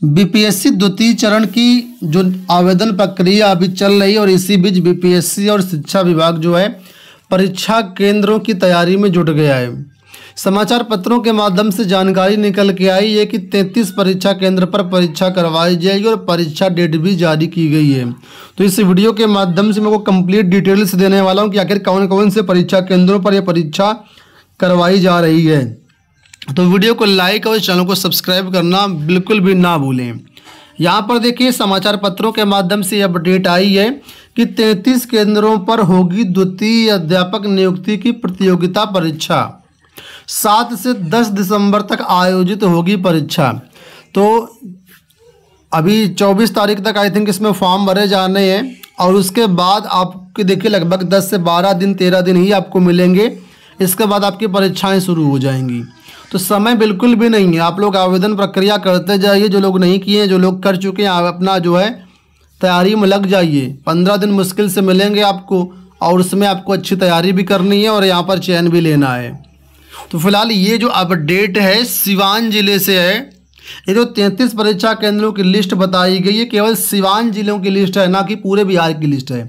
BPSC द्वितीय चरण की जो आवेदन प्रक्रिया अभी चल रही है और इसी बीच बीपीएससी और शिक्षा विभाग जो है परीक्षा केंद्रों की तैयारी में जुट गया है। समाचार पत्रों के माध्यम से जानकारी निकल के आई है कि 33 परीक्षा केंद्र पर परीक्षा करवाई जाएगी और परीक्षा डेट भी जारी की गई है। तो इस वीडियो के माध्यम से मैं को कंप्लीट डिटेल्स देने वाला हूँ कि आखिर कौन कौन से परीक्षा केंद्रों पर यह परीक्षा करवाई जा रही है। तो वीडियो को लाइक और चैनल को सब्सक्राइब करना बिल्कुल भी ना भूलें। यहाँ पर देखिए, समाचार पत्रों के माध्यम से अपडेट आई है कि 33 केंद्रों पर होगी द्वितीय अध्यापक नियुक्ति की प्रतियोगिता परीक्षा। सात से दस दिसंबर तक आयोजित होगी परीक्षा। तो अभी चौबीस तारीख तक आई थिंक इसमें फॉर्म भरे जाने हैं और उसके बाद आपके देखिए, लगभग दस से बारह दिन, तेरह दिन ही आपको मिलेंगे। इसके बाद आपकी परीक्षाएँ शुरू हो जाएँगी। तो समय बिल्कुल भी नहीं है। आप लोग आवेदन प्रक्रिया करते जाइए, जो लोग नहीं किए हैं, जो लोग कर चुके हैं, आप अपना जो है, तैयारी में लग जाइए। पंद्रह दिन मुश्किल से मिलेंगे आपको, और उसमें आपको अच्छी तैयारी भी करनी है, और यहाँ पर चयन भी लेना है। तो फ़िलहाल ये जो अपडेट है, सिवान ज़िले से है। ये जो तैंतीस परीक्षा केंद्रों की लिस्ट बताई गई है, केवल सिवान जिलों की लिस्ट है, ना कि पूरे बिहार की लिस्ट है।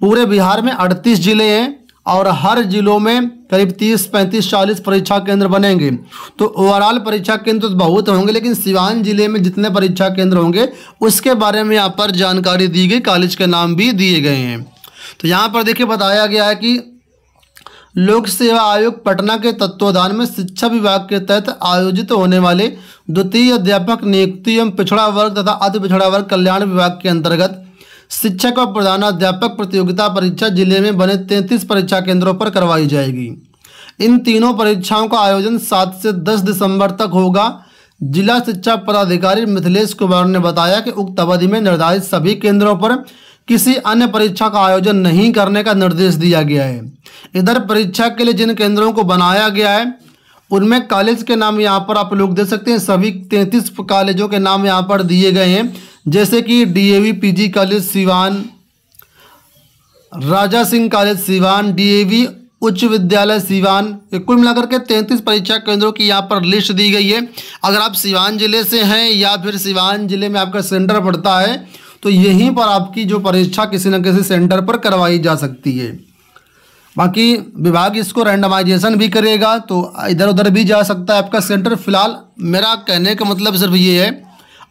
पूरे बिहार में अड़तीस ज़िले हैं। और हर जिलों में करीब तीस, पैंतीस, चालीस परीक्षा केंद्र बनेंगे। तो ओवरऑल परीक्षा केंद्र तो बहुत होंगे, लेकिन सिवान ज़िले में जितने परीक्षा केंद्र होंगे, उसके बारे में यहाँ पर जानकारी दी गई, कॉलेज के नाम भी दिए गए हैं। तो यहाँ पर देखिए, बताया गया है कि लोक सेवा आयोग पटना के तत्वाधान में शिक्षा विभाग के तहत आयोजित होने वाले द्वितीय अध्यापक नियुक्ति एवं पिछड़ा वर्ग तथा अति पिछड़ा वर्ग कल्याण विभाग के अंतर्गत शिक्षक और प्रधानाध्यापक प्रतियोगिता परीक्षा ज़िले में बने तैंतीस परीक्षा केंद्रों पर करवाई जाएगी। इन तीनों परीक्षाओं का आयोजन सात से दस दिसंबर तक होगा। जिला शिक्षा पदाधिकारी मिथिलेश कुमार ने बताया कि उक्त अवधि में निर्धारित सभी केंद्रों पर किसी अन्य परीक्षा का आयोजन नहीं करने का निर्देश दिया गया है। इधर परीक्षा के लिए जिन केंद्रों को बनाया गया है, उनमें कॉलेज के नाम यहाँ पर आप लोग दे सकते हैं। सभी तैंतीस कॉलेजों के नाम यहाँ पर दिए गए हैं। जैसे कि DAV PG college Siwan Raja Singh college Siwan DAV उच्च विद्यालय सिवान कुल मिलाकर के तैंतीस परीक्षा केंद्रों की यहाँ पर लिस्ट दी गई है। अगर आप सिवान ज़िले से हैं या फिर सिवान ज़िले में आपका सेंटर पड़ता है तो यहीं पर आपकी जो परीक्षा किसी न किसी सेंटर पर करवाई जा सकती है। बाकी विभाग इसको रैंडमाइजेशन भी करेगा तो इधर उधर भी जा सकता है आपका सेंटर फ़िलहाल मेरा कहने का मतलब सिर्फ़ ये है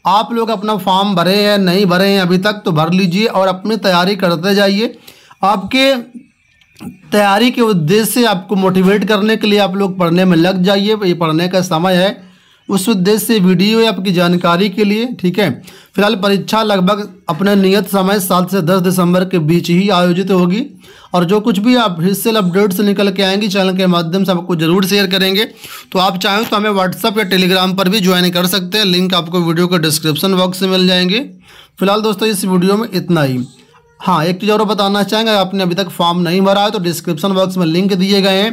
आप लोग अपना फॉर्म भरे हैं, नहीं भरे हैं अभी तक तो भर लीजिए और अपनी तैयारी करते जाइए। आपके तैयारी के उद्देश्य से आपको मोटिवेट करने के लिए आप लोग पढ़ने में लग जाइए। ये पढ़ने का समय है। उस उद्देश्य से वीडियो है आपकी जानकारी के लिए, ठीक है? फ़िलहाल परीक्षा लगभग अपने नियत समय सात से दस दिसंबर के बीच ही आयोजित होगी। और जो कुछ भी आप हिस्सेल अपडेट्स निकल के आएँगी चैनल के माध्यम से आपको ज़रूर शेयर करेंगे। तो आप चाहें तो हमें व्हाट्सअप या टेलीग्राम पर भी ज्वाइन कर सकते हैं। लिंक आपको वीडियो के डिस्क्रिप्शन बॉक्स से मिल जाएँगे। फ़िलहाल दोस्तों, इस वीडियो में इतना ही। हाँ एक चीज़ और बताना चाहेंगे आपने अभी तक फॉर्म नहीं भरा है तो डिस्क्रिप्शन बॉक्स में लिंक दिए गए हैं।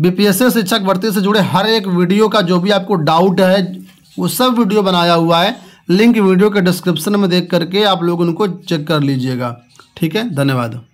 बीपीएससी शिक्षक भर्ती से जुड़े हर एक वीडियो का जो भी आपको डाउट है, वो सब वीडियो बनाया हुआ है। लिंक वीडियो के डिस्क्रिप्शन में देख करके आप लोग उनको चेक कर लीजिएगा। ठीक है? धन्यवाद।